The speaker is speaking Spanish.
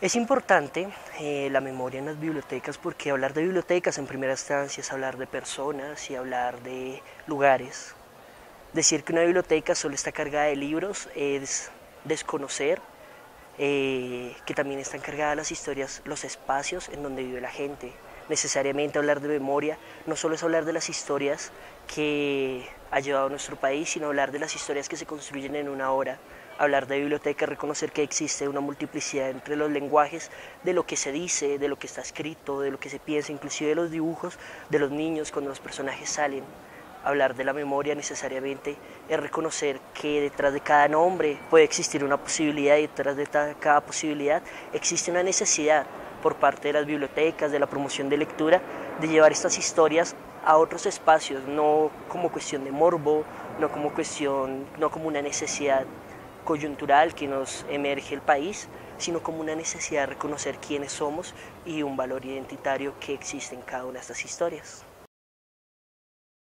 Es importante eh, la memoria en las bibliotecas porque hablar de bibliotecas en primera instancia es hablar de personas y hablar de lugares. Decir que una biblioteca solo está cargada de libros es desconocer eh, que también están cargadas las historias, los espacios en donde vive la gente. Necesariamente hablar de memoria no solo es hablar de las historias que ha llevado nuestro país, sino hablar de las historias que se construyen en una hora, hablar de biblioteca, reconocer que existe una multiplicidad entre los lenguajes, de lo que se dice, de lo que está escrito, de lo que se piensa, inclusive de los dibujos de los niños cuando los personajes salen. Hablar de la memoria necesariamente es reconocer que detrás de cada nombre puede existir una posibilidad y detrás de cada posibilidad existe una necesidad por parte de las bibliotecas, de la promoción de lectura, de llevar estas historias a otros espacios, no como cuestión de morbo, no como cuestión, no como una necesidad coyuntural que nos emerge el país, sino como una necesidad de reconocer quiénes somos y un valor identitario que existe en cada una de estas historias.